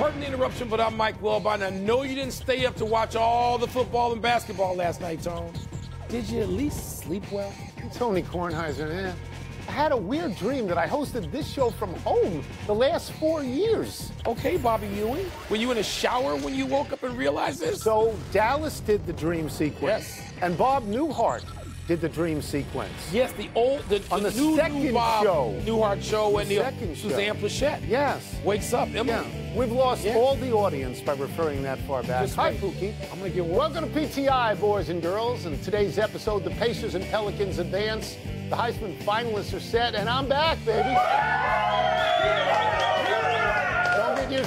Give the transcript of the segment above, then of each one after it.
Pardon the interruption, but I'm Mike Wilbon. I know you didn't stay up to watch all the football and basketball last night, Tone. Did you at least sleep well? Tony Kornheiser, eh? I had a weird dream that I hosted this show from home the last four years. Okay, Bobby Ewing. Were you in a shower when you woke up and realized this? So Dallas did the dream sequence. Yes. And Bob Newhart did the dream sequence. Yes, the old, the, On the the new, second new Bob show. Newhart show, and the uh, second show. Suzanne Pleshette. Yes. Wakes up, Emily. Yeah. We've lost all the audience by referring that far back. Just Hi. Pookie. I'm gonna get. Welcome to PTI, boys and girls. In today's episode, the Pacers and Pelicans advance. The Heisman finalists are set, and I'm back, baby.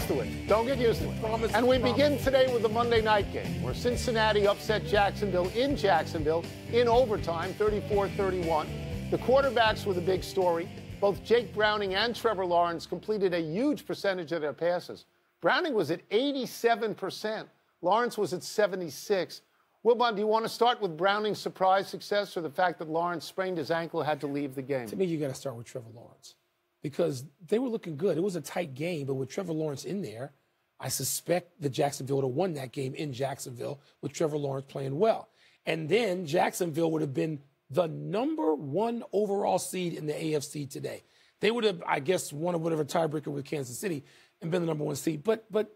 Don't get used to it. Don't get used to it. Promise, And we promise. begin today with the Monday night game, where Cincinnati upset Jacksonville in Jacksonville in overtime, 34-31. The quarterbacks were the big story. Both Jake Browning and Trevor Lawrence completed a huge percentage of their passes. Browning was at 87%. Lawrence was at 76. Wilbon, do you want to start with Browning's surprise success or the fact that Lawrence sprained his ankle and had to leave the game? To me, you got to start with Trevor Lawrence because they were looking good. It was a tight game, but with Trevor Lawrence in there, I suspect that Jacksonville would have won that game in Jacksonville with Trevor Lawrence playing well. And then Jacksonville would have been the number one overall seed in the AFC today. They would have, I guess, won a whatever tiebreaker with Kansas City and been the number one seed. But but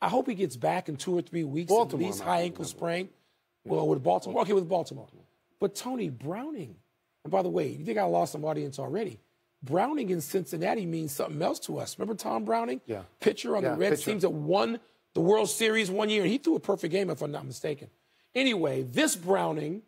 I hope he gets back in two or three weeks. Baltimore at least high ankle sprain. Well, with Baltimore. Okay, with Baltimore. But Tony Browning, and by the way, you think I lost some audience already? Browning in Cincinnati means something else to us. Remember Tom Browning? Yeah. Pitcher on Yeah, the Red pitcher. teams that won the World Series one year. And he threw a perfect game, if I'm not mistaken. Anyway, this Browning,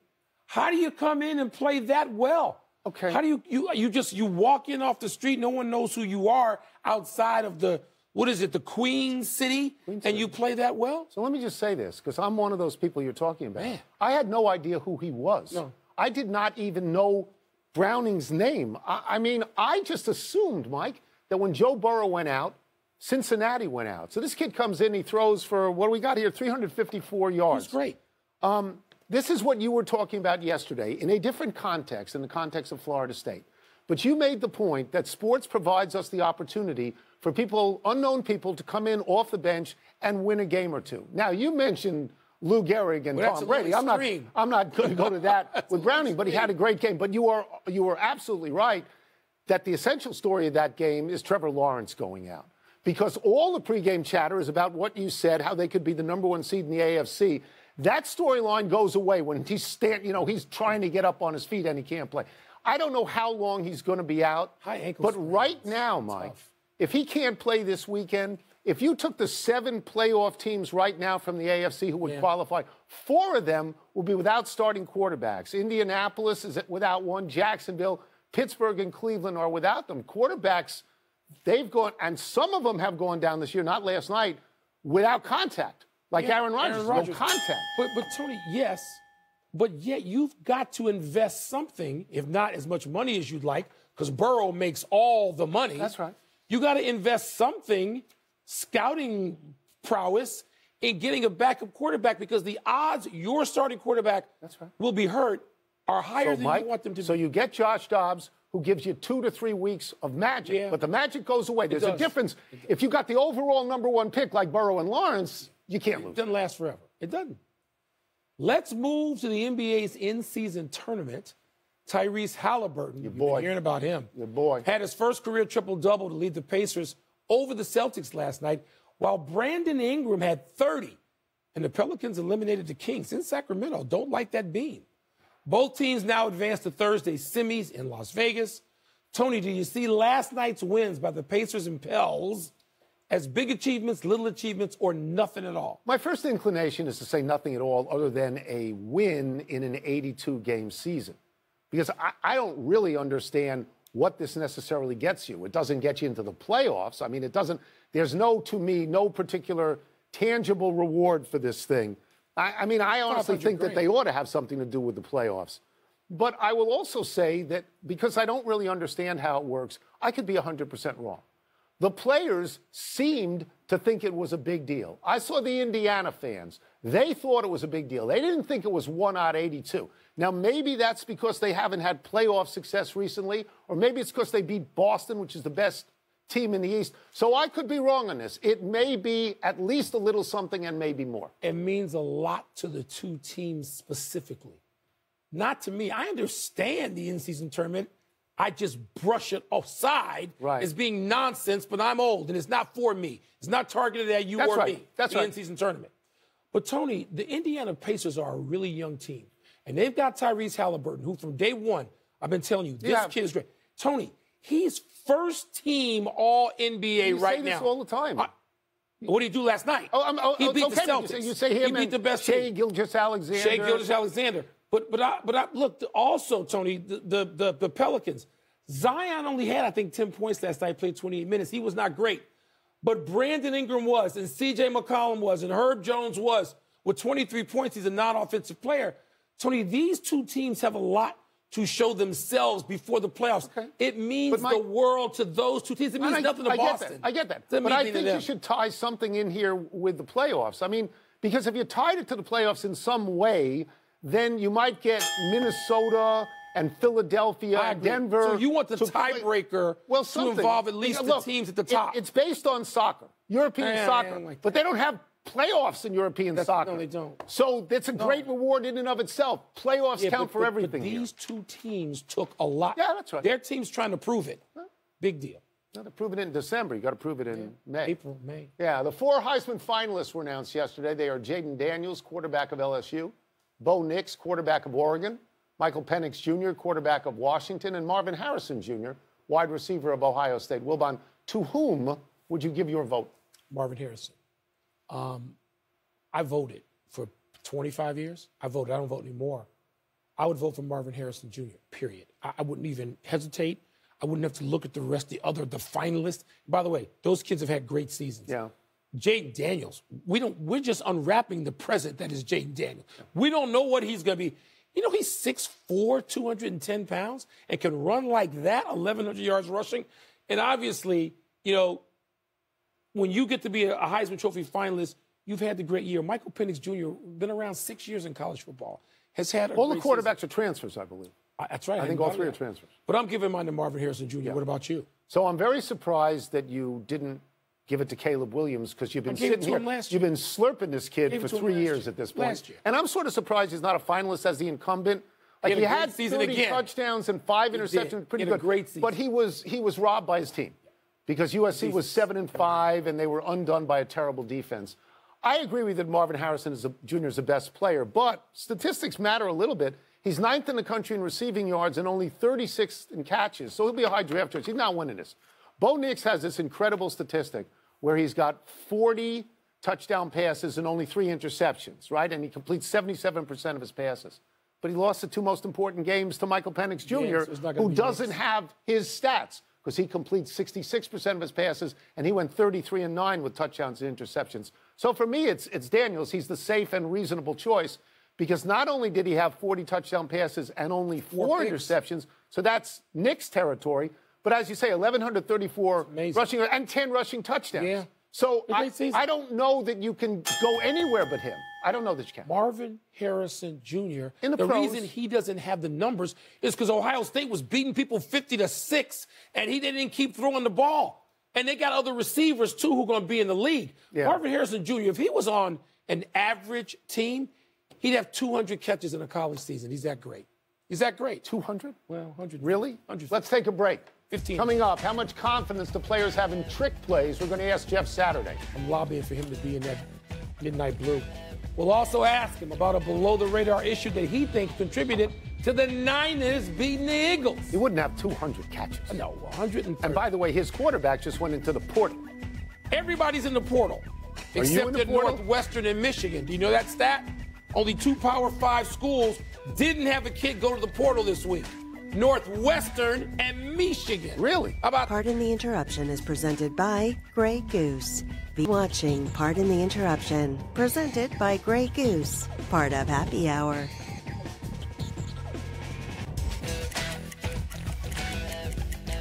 how do you come in and play that well? Okay. How do you you you just you walk in off the street, no one knows who you are outside of the what is it, the Queen City, and you play that well? So let me just say this, because I'm one of those people you're talking about. Man. I had no idea who he was. No. I did not even know Browning's name. I, I mean, I just assumed, Mike, that when Joe Burrow went out, Cincinnati went out. So this kid comes in, he throws for what do we got here, 354 yards. That's great. Um, this is what you were talking about yesterday in a different context, in the context of Florida State. But you made the point that sports provides us the opportunity for people, unknown people, to come in off the bench and win a game or two. Now, you mentioned Lou Gehrig and Well, Tom Brady. I'm not. I'm not going to go to that with Browning, but he had a great game. But you are, you are absolutely right that the essential story of that game is Trevor Lawrence going out. Because all the pregame chatter is about what you said, how they could be the number one seed in the AFC. That storyline goes away when he's stand, you know, he's trying to get up on his feet and he can't play. I don't know how long he's going to be out. High ankle But right now, Mike, if he can't play this weekend, if you took the seven playoff teams right now from the AFC who would Yeah. qualify, four of them will be without starting quarterbacks. Indianapolis is without one. Jacksonville, Pittsburgh, and Cleveland are without them. Quarterbacks, they've gone, and some of them have gone down this year, not last night, without contact. Like Yeah, Aaron Rodgers, Aaron no contact. But but Tony, yes, but yet you've got to invest something, if not as much money as you'd like, because Burrow makes all the money. That's right. You got to invest something, scouting prowess, in getting a backup quarterback because the odds your starting quarterback That's right. will be hurt are higher So, than Mike, you want them to so be. you get Josh Dobbs, who gives you two to three weeks of magic, Yeah. but the magic goes away. There's a difference. If you got the overall number one pick like Burrow and Lawrence, you can't It lose. It doesn't last forever. It doesn't. Let's move to the NBA's in-season tournament. Tyrese Halliburton, you've boy. been hearing about him. Your boy. Had his first career triple-double to lead the Pacers over the Celtics last night, while Brandon Ingram had 30, and the Pelicans eliminated the Kings in Sacramento. Don't like that beam. Both teams now advance to Thursday's semis in Las Vegas. Tony, do you see last night's wins by the Pacers and Pels as big achievements, little achievements, or nothing at all? My first inclination is to say nothing at all other than a win in an 82 game season. Because I, I don't really understand what this necessarily gets you. It doesn't get you into the playoffs. I mean, it doesn't, there's no, to me, no particular tangible reward for this thing. I, I mean, I honestly 500 think that they ought to have something to do with the playoffs. But I will also say that because I don't really understand how it works, I could be 100% wrong. The players seemed to think it was a big deal. I saw the Indiana fans. They thought it was a big deal. They didn't think it was one out of 82. Now, maybe that's because they haven't had playoff success recently, or maybe it's because they beat Boston, which is the best team in the East. So I could be wrong on this. It may be at least a little something and maybe more. It means a lot to the two teams specifically. Not to me. I understand the in season tournament. I just brush it aside right. as being nonsense, but I'm old and it's not for me. It's not targeted at you That's or right. me. That's the right. in season tournament. But Tony, the Indiana Pacers are a really young team. And they've got Tyrese Halliburton, who from day one, I've been telling you, this Yeah. kid is great. Tony, he's first team all NBA You right say this now. all the time. I- what did he do last night? Oh, I'm, oh, he oh, beat it's the Celtics. You say, you say him he beat and the best Shai. Gilgis Alexander. Shai Gilgis Alexander. But but I, but I, look also Tony the, the the the Pelicans. Zion only had I think 10 points last night. Played 28 minutes. He was not great, but Brandon Ingram was, and C.J. McCollum was, and Herb Jones was with 23 points. He's a non-offensive player. Tony, these two teams have a lot to show themselves before the playoffs. Okay. It means my- the world to those two teams. It means I, nothing to I Boston. Get that. I get that. Doesn't But I think you should tie something in here with the playoffs. I mean, because if you tied it to the playoffs in some way, then you might get Minnesota and Philadelphia and. Denver. So you want the tiebreaker well, to involve at least the Look, teams at the it- top. it's based on soccer, European Yeah, soccer, like but they don't have playoffs in European That's- soccer. no, they don't. So it's a great reward in and of itself. Playoffs Yeah, count but- for but- but everything. here. these two teams took a lot. Yeah, that's right. Their team's trying to prove it. Big deal. You got to prove it in December. You got to prove it in May. April, May. Yeah, the four Heisman finalists were announced yesterday. They are Jayden Daniels, quarterback of LSU, Bo Nix, quarterback of Oregon, Michael Penix Jr., quarterback of Washington, and Marvin Harrison Jr., wide receiver of Ohio State. Wilbon, to whom would you give your vote? Marvin Harrison. Um, I voted for 25 years. I voted. I don't vote anymore. I would vote for Marvin Harrison Jr. Period. I, I wouldn't even hesitate. I wouldn't have to look at the rest, the other, the finalists. By the way, those kids have had great seasons. Yeah. Jayden Daniels. We don't. We're just unwrapping the present that is Jayden Daniels. We don't know what he's going to be. You know, he's 6'4", 210 pounds, and can run like that, 1,100 yards rushing. And obviously, you know, when you get to be a Heisman Trophy finalist, you've had the great year. Michael Penix Jr. been around six years in college football. Has had a All the great season. quarterbacks are transfers, I believe. I- That's right. I think all three of are transfers. But I'm giving mine to Marvin Harrison Jr. What about you? So I'm very surprised that you didn't give it to Caleb Williams because you've been sitting here. You've been slurping this kid for it to him three years year. at this point. Last year. And I'm sort of surprised he's not a finalist as the incumbent. Like had he had season 30 again. touchdowns and five He interceptions, did. pretty He a good. great season. But he was he was robbed by his team because USC was seven and five and they were undone by a terrible defense. I agree with you that Marvin Harrison is a, Jr. is the best player, but statistics matter a little bit. He's ninth in the country in receiving yards and only 36th in catches, so he'll be a high draft choice. He's not winning this. Bo Nix has this incredible statistic where he's got 40 touchdown passes and only three interceptions, right? And he completes 77% of his passes. But he lost the two most important games to Michael Penix Jr., Yeah, so it's not gonna who doesn't Nix. have his stats because he completes 66% of his passes and he went 33 and 9 with touchdowns and interceptions. So for me, it's, it's Daniels. He's the safe and reasonable choice because not only did he have 40 touchdown passes and only four, Four interceptions, so that's Nick's territory, but as you say, 1,134 rushing and 10 rushing touchdowns. Yeah. So I. I don't know that you can go anywhere but him. I don't know that you can. Marvin Harrison Jr. In the pros. reason he doesn't have the numbers is because Ohio State was beating people 50 to 6, and he didn't keep throwing the ball. And they got other receivers, too, who are going to be in the league. Yeah. Marvin Harrison Jr., if he was on an average team, he'd have 200 catches in a college season. He's that great. He's that great. 200? Well, 100. Really? 100. Let's take a break. 15. Coming up, how much confidence do players have in trick plays? We're going to ask Jeff Saturday. I'm lobbying for him to be in that midnight blue. We'll also ask him about a below the radar issue that he thinks contributed to the Niners beating the Eagles. He wouldn't have 200 catches. No, 130. And by the way, his quarterback just went into the portal. Everybody's in the portal, you except the at portal? Northwestern and Michigan. Do you know that stat? Only two Power Five schools didn't have a kid go to the portal this week. Northwestern and Michigan. Really? About Pardon the Interruption is presented by Grey Goose. Be watching Pardon the Interruption, presented by Grey Goose, part of Happy Hour.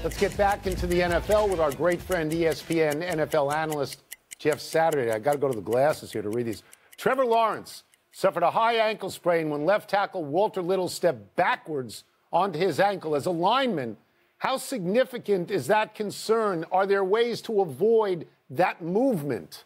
Let's get back into the NFL with our great friend, E ESPN NFL analyst Jeff Saturday. I got to go to the glasses here to read these. Trevor Lawrence suffered a high ankle sprain when left tackle Walker Little stepped backwards onto his ankle as a lineman How significant is that concern? Are there ways to avoid that movement?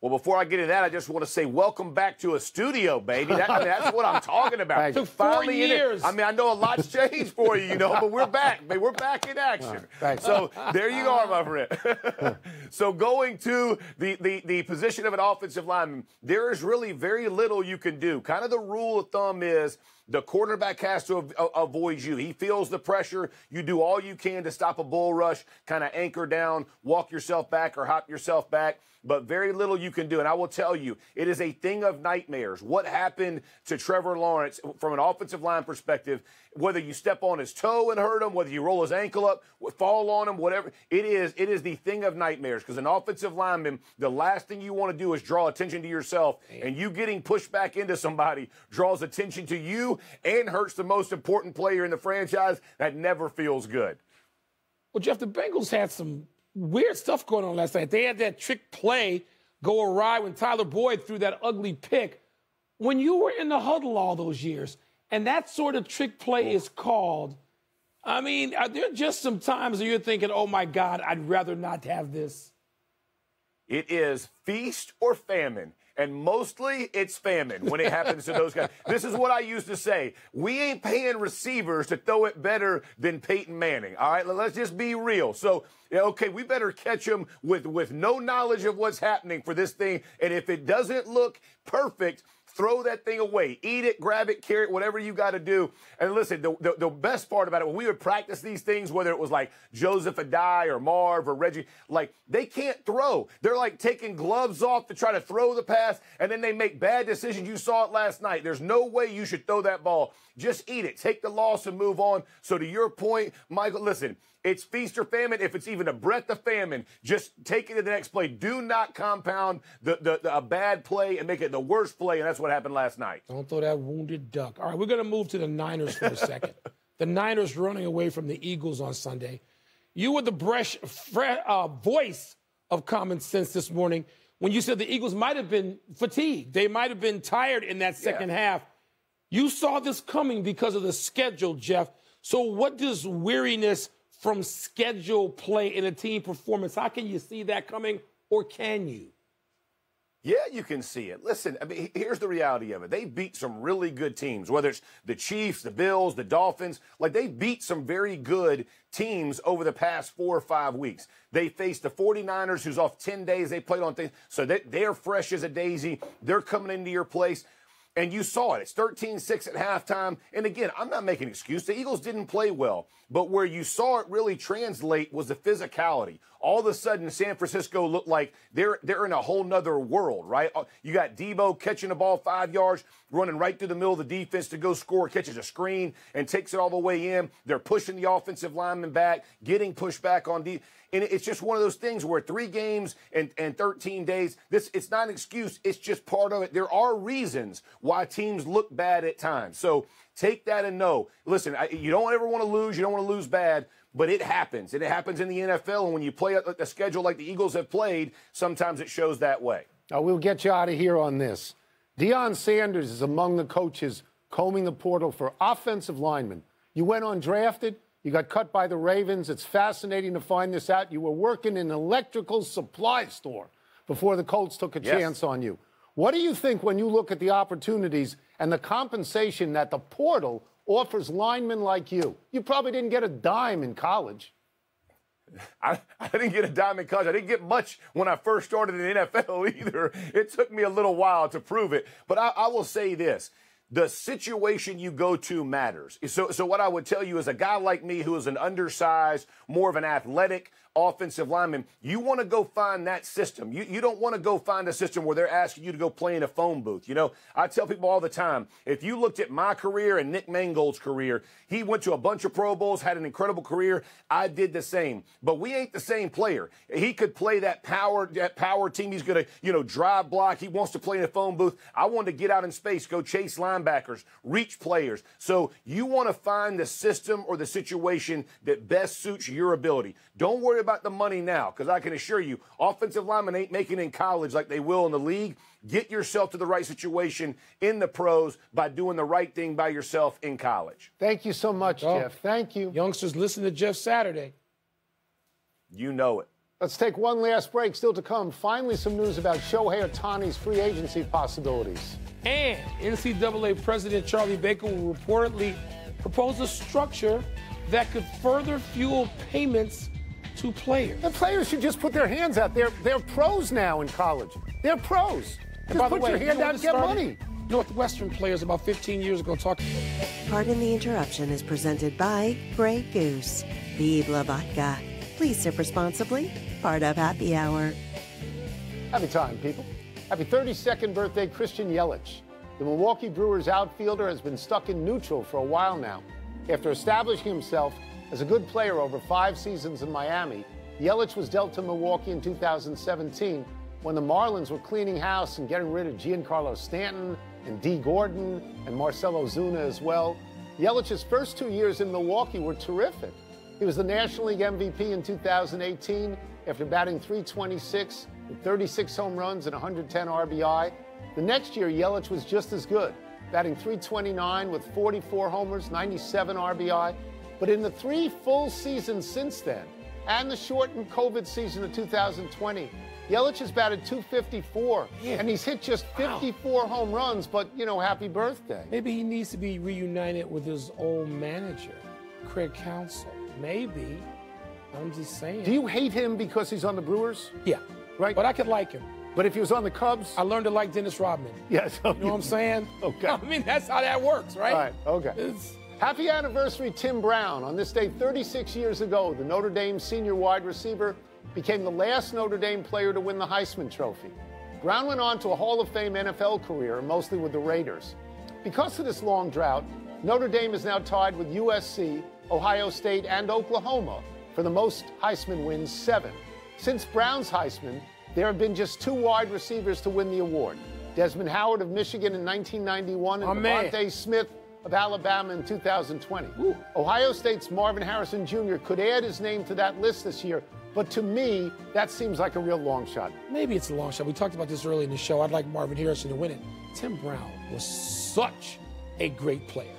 Well, before I get into that, I just want to say welcome back to a studio, baby. That, I mean, that's what I'm talking about. Took four Finally in it. years. I mean, I know a lot's changed for you, you know, but we're back, baby. We're back in action. thanks. So there you are, my friend. so going to the, the, the position of an offensive lineman, there is really very little you can do. Kind of the rule of thumb is the quarterback has to av- avoid you. He feels the pressure. You do all you can to stop a bull rush, kind of anchor down, walk yourself back or hop yourself back but very little you can do. And I will tell you, it is a thing of nightmares. What happened to Trevor Lawrence from an offensive line perspective, whether you step on his toe and hurt him, whether you roll his ankle up, fall on him, whatever, it is, it is the thing of nightmares. Because an offensive lineman, the last thing you want to do is draw attention to yourself. And you getting pushed back into somebody draws attention to you and hurts the most important player in the franchise. That never feels good. Well, Jeff, the Bengals had some weird stuff going on last night. They had that trick play go awry when Tyler Boyd threw that ugly pick. When you were in the huddle all those years, and that sort of trick play is called, I mean, are there just some times that you're thinking, oh my God, I'd rather not have this? It is feast or famine. And mostly it's famine when it happens to those guys. This is what I used to say. We ain't paying receivers to throw it better than Peyton Manning. All right, let's just be real. So, okay, we better catch them with, with no knowledge of what's happening for this thing. And if it doesn't look perfect, Throw that thing away. Eat it, grab it, carry it, whatever you got to do. And listen, the, the, the, best part about it, when we would practice these things, whether it was like Joseph Addai or Marv or Reggie, like they can't throw. They're like taking gloves off to try to throw the pass, and then they make bad decisions. You saw it last night. There's no way you should throw that ball. Just eat it. Take the loss and move on. So to your point, Michael, listen, it's feast or famine. If it's even a breath of famine, just take it to the next play. Do not compound the, the, the, a bad play and make it the worst play. And that's what happened last night. Don't throw that wounded duck. All right, we're going to move to the Niners for a second. the Niners running away from the Eagles on Sunday. You were the fresh, uh, voice of common sense this morning when you said the Eagles might have been fatigued. They might have been tired in that second yeah. half. You saw this coming because of the schedule, Jeff. So, what does weariness from schedule play in a team performance. How can you see that coming, or can you? Yeah, you can see it. Listen, I mean, here's the reality of it. They beat some really good teams, whether it's the Chiefs, the Bills, the Dolphins. Like, they beat some very good teams over the past four or five weeks. They faced the 49ers, who's off 10 days. They played on things. So they, they're fresh as a daisy. They're coming into your place. And you saw it. It's 13 6 at halftime. And again, I'm not making an excuse. The Eagles didn't play well. But where you saw it really translate was the physicality. All of a sudden, San Francisco looked like they're they're in a whole nother world, right? Uh, you got Deebo catching the ball five yards, running right through the middle of the defense to go score, catches a screen and takes it all the way in. They're pushing the offensive lineman back, getting pushed back on D. And it's just one of those things where three games and, and 13 days, this it's not an excuse. It's just part of it. There are reasons why teams look bad at times. So take that and know. Listen, I, you don't ever want to lose. You don't want to lose bad, but it happens. And it happens in the NFL. And when you play a, a schedule like the Eagles have played, sometimes it shows that way. Now, we'll get you out of here on this. Deion Sanders is among the coaches combing the portal for offensive linemen. You went undrafted. You got cut by the Ravens. It's fascinating to find this out. You were working in an electrical supply store before the Colts took a yes. chance on you. What do you think when you look at the opportunities and the compensation that the portal offers linemen like you? You probably didn't get a dime in college. I, I, didn't get a dime in college. I didn't get much when I first started in the NFL either. It took me a little while to prove it. But I, I will say this the situation you go to matters. So, so what I would tell you is a guy like me who is an undersized, more of an athletic, offensive lineman, you want to go find that system. You, you don't want to go find a system where they're asking you to go play in a phone booth. You know, I tell people all the time, if you looked at my career and Nick Mangold's career, he went to a bunch of Pro Bowls, had an incredible career. I did the same, but we ain't the same player. He could play that power, that power team. He's going to, you know, drive block. He wants to play in a phone booth. I wanted to get out in space, go chase linebackers, reach players. So you want to find the system or the situation that best suits your ability. Don't worry worry about the money now because I can assure you, offensive linemen ain't making in college like they will in the league. Get yourself to the right situation in the pros by doing the right thing by yourself in college. Thank you so much, Oh. Jeff. Thank you. Youngsters, listen to Jeff Saturday. You know it. Let's take one last break. Still to come. Finally, some news about Shohei Ohtani's free agency possibilities. And NCAA President Charlie Baker will reportedly propose a structure that could further fuel payments to players. The players should just put their hands out. They're they're pros now in college. They're pros. And Just by the put way, your you hand know out and get started? money. Northwestern players about 15 years ago talking. Pardon the interruption is presented by Grey Goose. Vive la vodka. Please sip responsibly. Part of Happy Hour. Happy time, people. Happy 32nd birthday, Christian Yelich. The Milwaukee Brewers outfielder has been stuck in neutral for a while now. After establishing himself as a good player over five seasons in Miami, Yelich was dealt to Milwaukee in 2017 when the Marlins were cleaning house and getting rid of Giancarlo Stanton and Dee Gordon and Marcell Ozuna as well. Yelich's first two years in Milwaukee were terrific. He was the National League MVP in 2018 after batting 326 with 36 home runs and 110 RBI. The next year, Yelich was just as good, batting 329 with 44 homers, 97 RBI. But in the three full seasons since then, and the shortened COVID season of 2020, Yelich has batted 254, Yeah. and he's hit just 54 home runs. But you know, happy birthday! Maybe he needs to be reunited with his old manager, Craig Counsell. Maybe. I'm just saying. Do you hate him because he's on the Brewers? Yeah. Right. But I could like him. But if he was on the Cubs, I learned to like Dennis Rodman. yes. You know what I'm saying? Okay. I mean, that's how that works, right? All right. Okay. It's, Happy anniversary, Tim Brown. On this day 36 years ago, the Notre Dame senior wide receiver became the last Notre Dame player to win the Heisman Trophy. Brown went on to a Hall of Fame NFL career, mostly with the Raiders. Because of this long drought, Notre Dame is now tied with USC, Ohio State, and Oklahoma for the most Heisman wins, seven. Since Brown's Heisman, there have been just two wide receivers to win the award Desmond Howard of Michigan in 1991 and. DeVonta Smith of Alabama in 2020. Ohio State's Marvin Harrison Jr. could add his name to that list this year, but to me, that seems like a real long shot. maybe it's a long shot. We talked about this early in the show. I'd like Marvin Harrison to win it. Tim Brown was such a great player.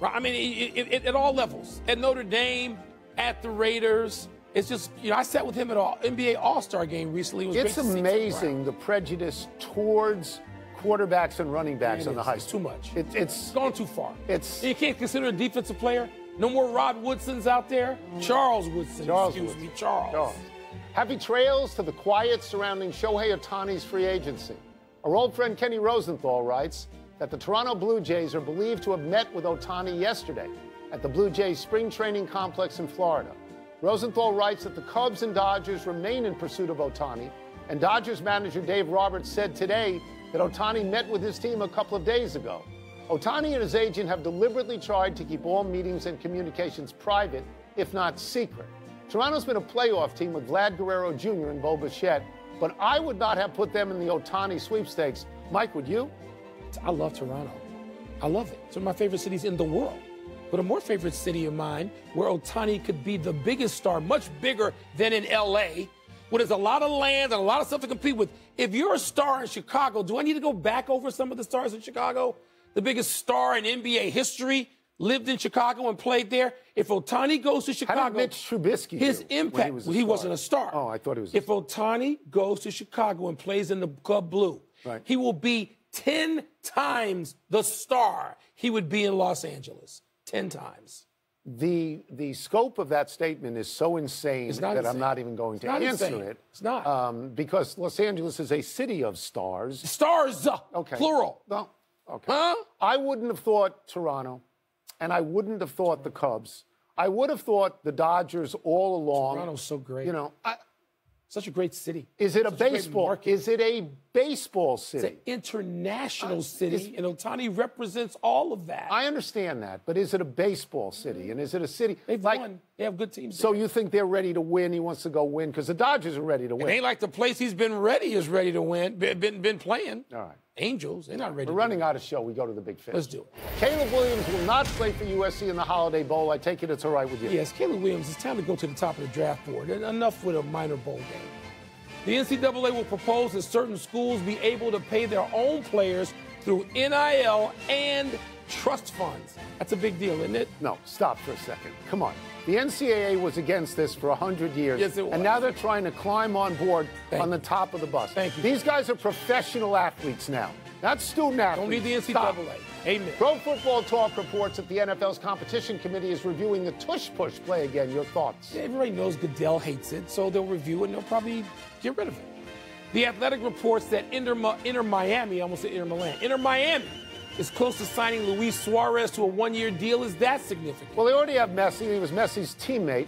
Right? I mean, it, it, it- at all levels. At Notre Dame, at the Raiders. It's just, you know, I sat with him at an NBA All Star game recently. It was It's great to see Tim amazing the prejudice towards quarterbacks and running backs on the high It's school. too much. It, it's It's gone too far. It's- you can't consider a defensive player. No more Rod Woodsons out there. Charles Woodson, Charles excuse Woodson. me, Charles. Charles. Happy trails to the quiet surrounding Shohei Ohtani's free agency. Our old friend Kenny Rosenthal writes that the Toronto Blue Jays are believed to have met with Ohtani yesterday at the Blue Jays spring training complex in Florida. Rosenthal writes that the Cubs and Dodgers remain in pursuit of Ohtani, and Dodgers manager Dave Roberts said today that Ohtani met with his team a couple of days ago. Ohtani and his agent have deliberately tried to keep all meetings and communications private, if not secret. Toronto's been a playoff team with Vlad Guerrero Jr. and Bo Bichette, but I would not have put them in the Ohtani sweepstakes. Mike, would you? I love Toronto. I love it. It's one of my favorite cities in the world. But a more favorite city of mine where Ohtani could be the biggest star, much bigger than in LA, where there's a lot of land and a lot of stuff to compete with. If you're a star in Chicago, do I need to go back over some of the stars in Chicago? The biggest star in NBA history lived in Chicago and played there. If Ohtani goes to How Chicago, did Mitch Trubisky his impact. he was He, a star? wasn't a star. Oh, I thought he was. a If Ohtani goes to Chicago and plays in the club blue, Right. he will be 10 times the star he would be in Los Angeles. 10 times. the the scope of that statement is so insane that I'm not even going It's to answer insane. it. It's not. um, because Los Angeles is a city of stars. Stars, uh, Okay, plural. No, okay. Huh? I wouldn't have thought Toronto, and I wouldn't have thought the Cubs. I would have thought the Dodgers all along. Toronto's so great. You know, I, Such a great city. is it a Such great baseball? market. Is it a baseball city. It's an international Uh, city, is- and Ohtani represents all of that. I understand that, but is it a baseball city? And is it a city They've like? won. They have good teams. So there. you think they're ready to win? He wants to go win because the Dodgers are ready to it win. ain't like the place he's been ready is ready to win, been, been, been playing. All right. Angels, they're not ready. We're running do out of show. We go to the big it. fish. Let's do it. Caleb Williams will not play for USC in the Holiday Bowl. I take it it's all right with you. Yes, Caleb Williams, it's time to go to the top of the draft board. Enough with a minor bowl game. The NCAA will propose that certain schools be able to pay their own players through NIL and trust funds. That's a big deal, isn't it? No, stop for a second. Come on. The NCAA was against this for 100 years. Yes, it was. And now they're trying to climb on board Thank on you. the top of the bus. Thank you. These guys are professional athletes now, not student athletes. Don't need the. NCAA. Amen. Pro Football Talk reports that the NFL's competition committee is reviewing the tush push play again. Your thoughts? Everybody knows Goodell hates it, so they'll review it and they'll probably get rid of it. The Athletic reports that Inter, Inter Miami, almost said Inter Milan, Inter Miami is close to signing Luis Suarez to a one-year deal. Is that significant? Well, they already have Messi. He was Messi's teammate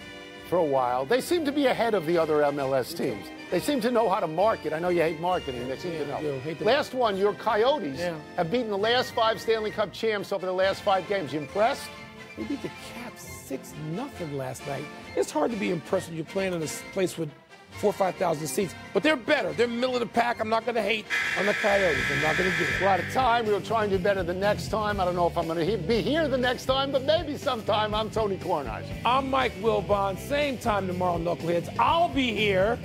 for a while. They seem to be ahead of the other MLS teams. They seem to know how to market. I know you hate marketing. They seem to know. Yeah, hate last one, your Coyotes Yeah. have beaten the last five Stanley Cup champs over the last five games. You impressed? They beat the Caps six nothing last night. It's hard to be impressed when you're playing in a place with four or five thousand seats, but they're better. They're middle of the pack. I'm not going to hate on the Coyotes. I'm not going to do it. We're out of time. We'll try and do better the next time. I don't know if I'm going to be here the next time, but maybe sometime. I'm Tony Kornheiser. I'm Mike Wilbon. Same time tomorrow, Knuckleheads. I'll be here.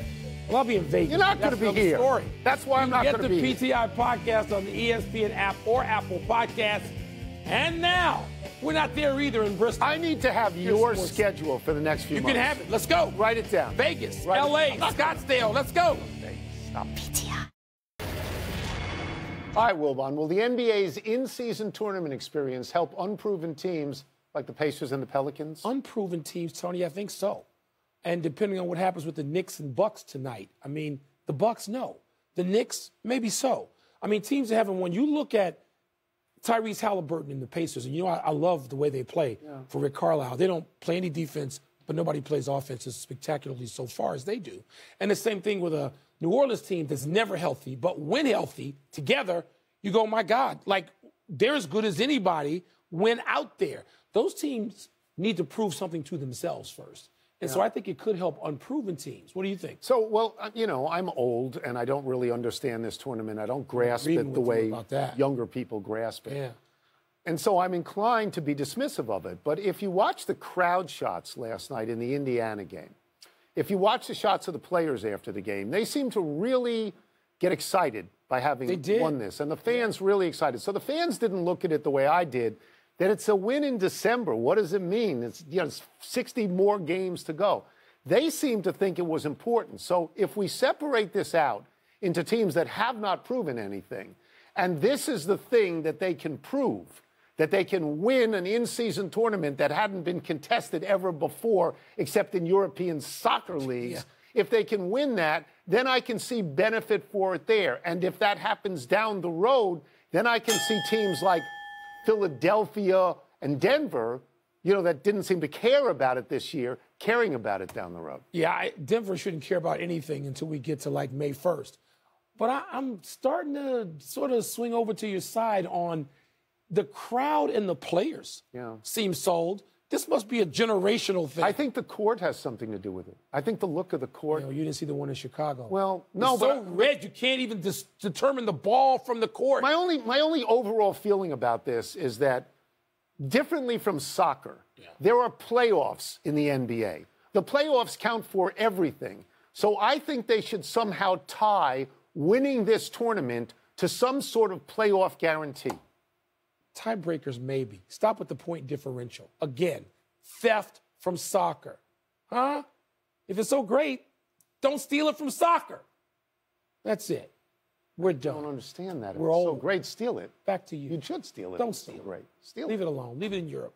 Well, I'll be in Vegas. You're not gonna be another here. Story. That's why I'm You not get gonna the be here. PTI podcast on the ESPN app or Apple Podcasts. And now we're not there either in Bristol. I need to have Here's your sports. schedule for the next few you months. You can have it. Let's go. Write it down. Vegas, Write LA, I'm Scottsdale. Let's go. Stop. Hi, Wilbon. Will the NBA's in-season tournament experience help unproven teams like the Pacers and the Pelicans? Unproven teams, Tony. I think so. And depending on what happens with the Knicks and Bucks tonight, I mean, the Bucks no. The Knicks maybe so. I mean, teams that haven't won. You look at Tyrese Halliburton and the Pacers, and you know I, I love the way they play for Rick Carlisle. They don't play any defense, but nobody plays offense as spectacularly so far as they do. And the same thing with a New Orleans team that's never healthy, but when healthy together, you go, my God, like they're as good as anybody when out there. Those teams need to prove something to themselves first. And so I think it could help unproven teams. What do you think? So, well, uh, you know, I'm old and I don't really understand this tournament. I don't grasp it the way that. younger people grasp it. Yeah. And so I'm inclined to be dismissive of it. But if you watch the crowd shots last night in the Indiana game, if you watch the shots of the players after the game, they seem to really get excited by having won this. And the fans really excited. So the fans didn't look at it the way I did, that it's a win in December. What does it mean? It's, you know, it's 60 more games to go. They seem to think it was important. So if we separate this out into teams that have not proven anything, and this is the thing that they can prove, that they can win an in season tournament that hadn't been contested ever before, except in European soccer leagues. If they can win that, then I can see benefit for it there. And if that happens down the road, then I can see teams like Philadelphia and Denver, you know, that didn't seem to care about it this year, caring about it down the road. Yeah, I, Denver shouldn't care about anything until we get to like May 1st. But I, I'm starting to sort of swing over to your side on the crowd and the players Yeah. seem sold. This must be a generational thing. I think the court has something to do with it. I think the look of the court. you, know, you didn't see the one in Chicago. Well, no, it's but so I- red you can't even dis- determine the ball from the court. My only, my only overall feeling about this is that, differently from soccer, there are playoffs in the NBA. The playoffs count for everything. So I think they should somehow tie winning this tournament to some sort of playoff guarantee. Tiebreakers, maybe. Stop with the point differential. Again, theft from soccer. Huh? If it's so great, don't steal it from soccer. That's it. We're I don't understand that. If We're it's so great, steal it. Back to you. You should steal it. Don't so steal it. Great. Steal Leave it. it alone. Leave it in Europe.